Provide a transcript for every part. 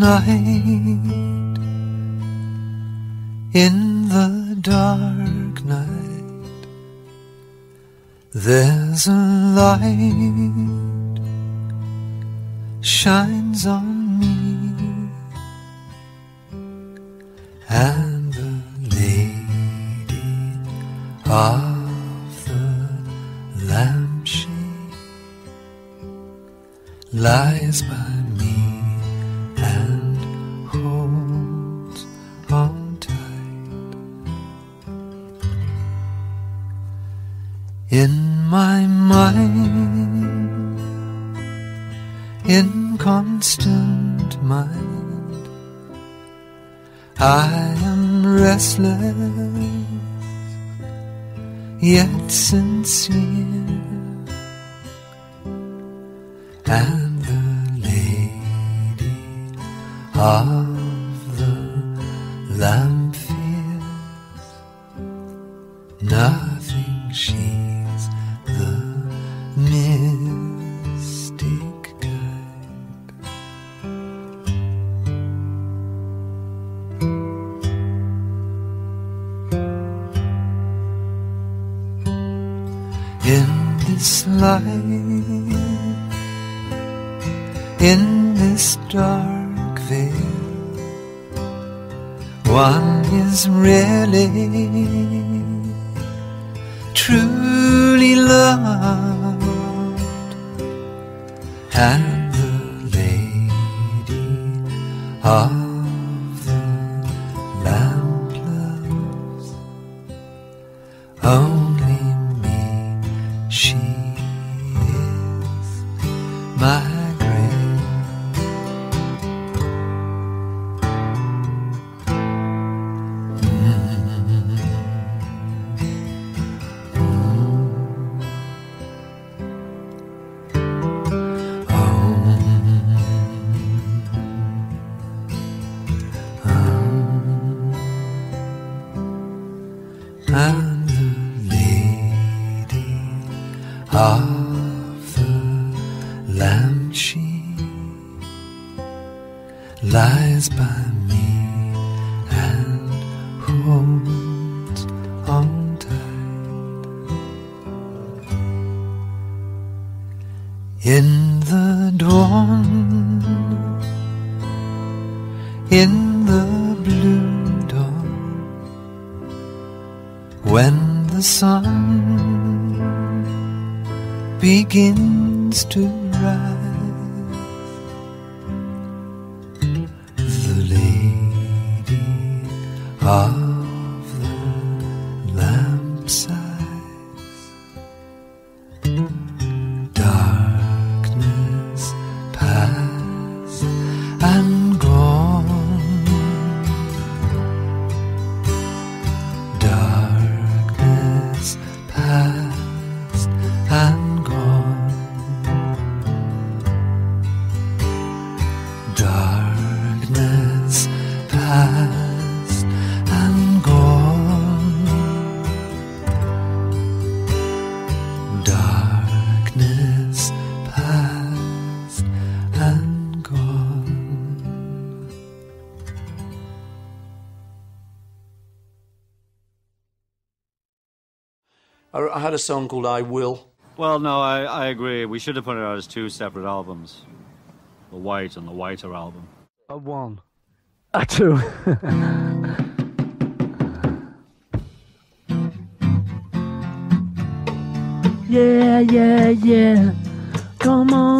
night, in the dark night, there's a light shines on me, and the lady of the lampshade lies by In my mind, in constant mind, I am restless yet sincere, and the lady of the lamp fears nothing. She's life, in this dark veil, one is really truly loved, and the lady of the lamp loves only oh. And when the sun begins to rise, I, I had a song called I Will. Well, no, I, I agree. We should have put it out as two separate albums. The White and the Whiter album. A one. A two. Yeah, yeah, yeah. Come on,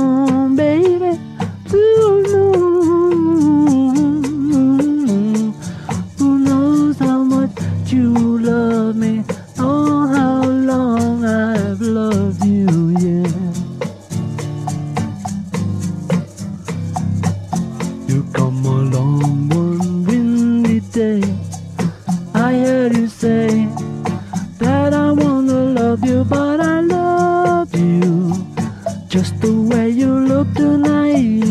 I heard you say that I wanna love you, but I love you just the way you look tonight.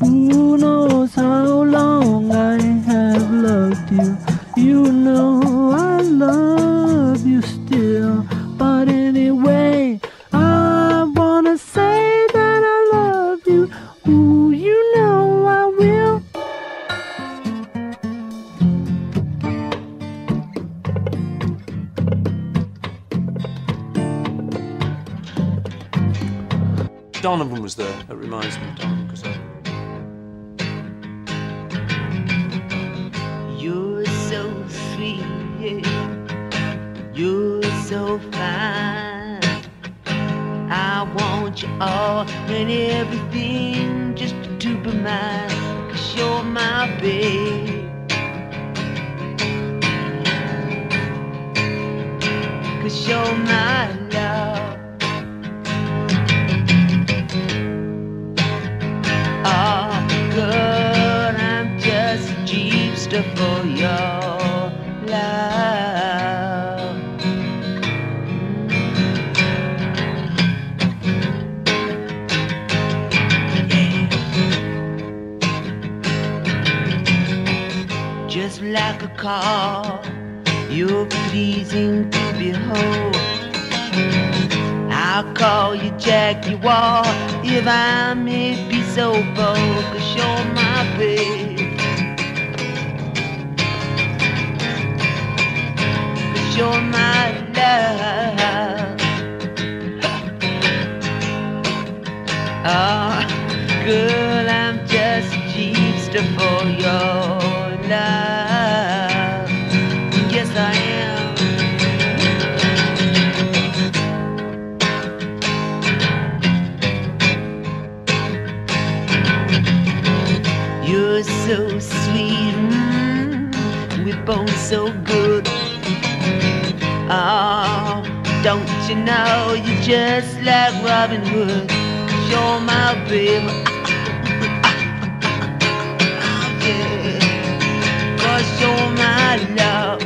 Who knows how long I have loved you? You know I Donovan was there. It reminds me of Donovan because. You're so sweet, you're so fine. I want you all and everything just to be mine. Cause you're my babe. Cause you're my love. Like a car, you're pleasing to behold. I'll call you Jackie, Jaguar if I may be so bold, cause so good. Oh, don't you know you're just like Robin Hood? you you're my baby. Yeah, cause you're my love.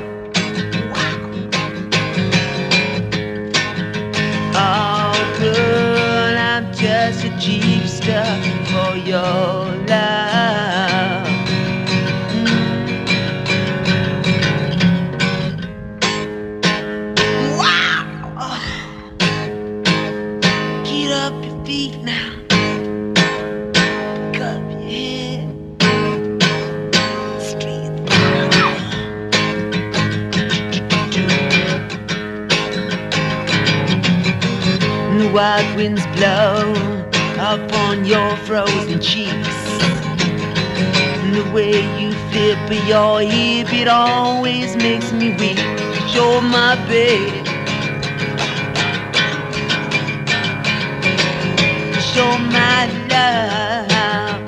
Oh, girl, I'm just a jeepster for your love. Now. Your the wild winds blow upon your frozen cheeks. And the way you flip your hip, it always makes me weak. you you're my babe. Love.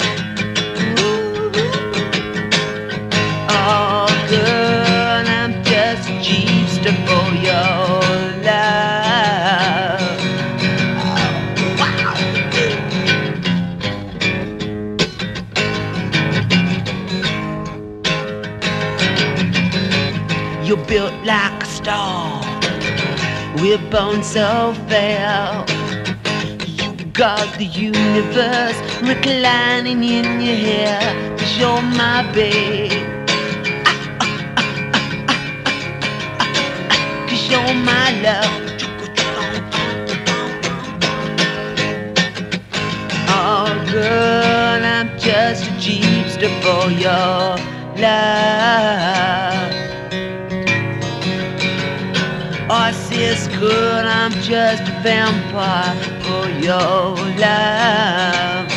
Oh, girl, I'm just for your love. You're built like a star. We're born so fair. Got the universe reclining in your hair. Cause you're my babe. Cause you're my love. Oh, girl, I'm just a jeepster for your love. Oh, sis, good, I'm just a vampire for your love.